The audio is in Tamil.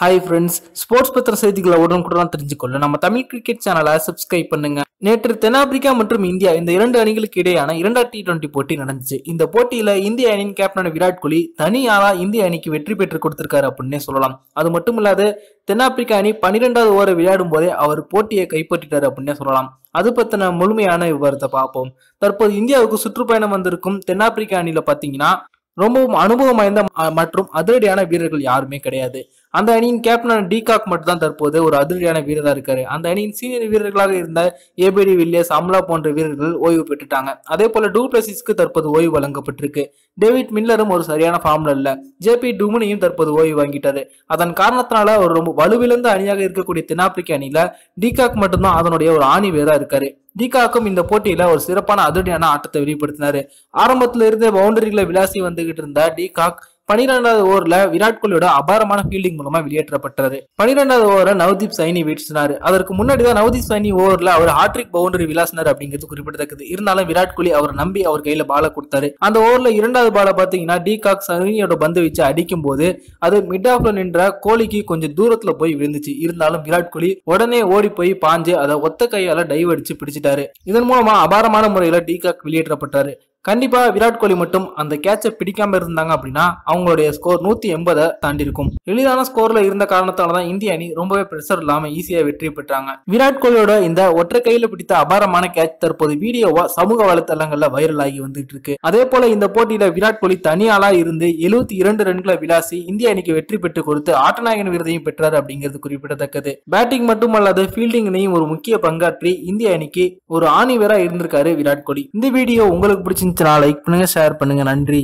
ஹாய் ஃப்ரெண்ட்ஸ் ஸ்போர்ட்ஸ் பத்திர செய்திகளை உடனுக்குடன் தெரிஞ்சுக்கொள்ள நம்ம தமிழ் கிரிக்கெட் சேனலை சப்ஸ்கிரைப் பண்ணுங்க. நேற்று தென்னாப்பிரிக்கா மற்றும் இந்தியா இந்த இரண்டு அணிகளுக்கு இடையான இரண்டாவது டி டுவெண்டி போட்டி நடந்துச்சு. இந்த போட்டியில இந்திய அணியின் கேப்டன் விராட் கோலி தனி ஆளா இந்திய அணிக்கு வெற்றி பெற்று கொடுத்திருக்காரு அப்படின்னே சொல்லலாம். அது மட்டும் இல்லாத தென்னாப்பிரிக்கா அணி பன்னிரெண்டாவது ஓவரை விளையாடும் போதே அவர் போட்டியை கைப்பற்றிட்டாரு அப்படின்னே சொல்லலாம். அது பத்தின முழுமையான விவரத்தை பார்ப்போம். தற்போது இந்தியாவுக்கு சுற்றுப்பயணம் வந்திருக்கும் தென்னாப்பிரிக்கா அணியில பாத்தீங்கன்னா ரொம்பவும் அனுபவம் வாய்ந்த மற்றும் அதிரடியான வீரர்கள் யாருமே கிடையாது. அந்த அணியின் கேப்டன் டிகாக் மட்டும் தான் தற்போது ஒரு அதிரடியான வீரராக இருக்காரு. அந்த அணியின் சீனியர் வீரர்களாக இருந்த ஏபிடி வில்லியஸ் அம்லா போன்ற வீரர்கள் ஓய்வு பெற்றுட்டாங்க. அதே போல டூப்ளசிஸ்க்கு தற்போது ஓய்வு வழங்கப்பட்டிருக்கு. டேவிட் மில்லரும் ஒரு சரியான ஃபார்ம்ல இல்ல. ஜேபி டுமுனியும் தற்போது ஓய்வு வாங்கிட்டாரு. அதன் காரணத்தினால ஒரு ரொம்ப வலுவிழந்த அணியாக இருக்கக்கூடிய தென்னாப்பிரிக்க அணியில டிகாக் மட்டும்தான் அதனுடைய ஒரு ஆணி வீரரா இருக்காரு. டிகாக்கும் இந்த போட்டியில ஒரு சிறப்பான அதிரடியான ஆட்டத்தை வெளிப்படுத்தினாரு. ஆரம்பத்துல இருந்தே பவுண்டரிகளை விளாசி வந்துகிட்டு இருந்த டிகாக் பனிரெண்டாவது ஓவர்ல விராட் கோலியோட அபாரமான ஃபீல்டிங் மூலமா வெளியேற்றப்பட்டாரு பனிரெண்டாவது ஓவரை நவதீப் சைனி வீசினாரு அதற்கு முன்னாடி தான் நவதீப் சைனி ஓவர்ல அவர் ஹாட்ரிக் பவுண்டரி விளாசினார் அப்படிங்கிறது குறிப்பிடத்தக்கது. இருந்தாலும் விராட் கோலி அவரை நம்பி அவர் கையில பாலை கொடுத்தாரு. அந்த ஓவர்ல இரண்டாவது பாலை பாத்தீங்கன்னா டிகாக் சைனியோட பந்து வச்சு அடிக்கும் போது அது மிட் ஆஃப்ல நின்ற கோலிக்கு கொஞ்சம் தூரத்துல போய் விழுந்துச்சு. இருந்தாலும் விராட் கோலி உடனே ஓடி போய் பாஞ்சு அதை ஒத்த கையால டைவ் அடிச்சு பிடிச்சிட்டாரு. இதன் மூலமா அபாரமான முறையில டிகாக் வெளியேற்றப்பட்டாரு. கண்டிப்பா விராட் கோலி மட்டும் அந்த கேட்சை பிடிக்காம இருந்தாங்க அப்படின்னா அவங்களுடைய ஸ்கோர் நூத்தி எண்பதை தாண்டி இருக்கும் எளிதான ஸ்கோர்ல இருந்த காரணத்தால தான் இந்திய அணி ரொம்பவே பிரஷர் இல்லாம ஈஸியா வெற்றி பெற்றாங்க. விராட் கோலியோட இந்த ஒற்றை கையில பிடித்த அபாரமான கேட்ச் தற்போது வீடியோவா சமூக வலைத்தளங்கள்ல வைரல் ஆகி வந்துட்டு இருக்கு. அதே போல இந்த போட்டியில விராட் கோலி தனியாளா இருந்து எழுபத்தி இரண்டு ரன்களை விளாசி இந்திய அணிக்கு வெற்றி பெற்று கொடுத்து ஆட்டநாயகன் விருதையும் பெற்றார் அப்படிங்கிறது குறிப்பிடத்தக்கது. பேட்டிங் மட்டுமல்லாது ஃபீல்டிங்லையும் ஒரு முக்கிய பங்காற்றி இந்திய அணிக்கு ஒரு ஆணிவரா இருந்திருக்காரு விராட் கோலி. இந்த வீடியோ உங்களுக்கு பிடிச்சிருந்து பிடிச்சிருந்துச்சுன்னா லைக் பண்ணுங்க ஷேர் பண்ணுங்க. நன்றி.